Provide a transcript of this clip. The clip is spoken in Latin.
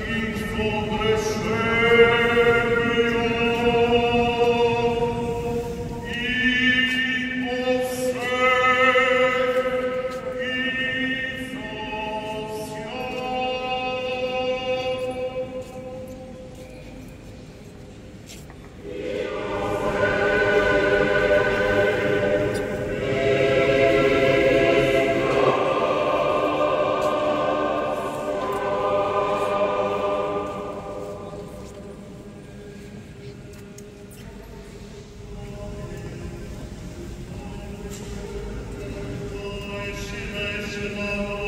Christus, Krishna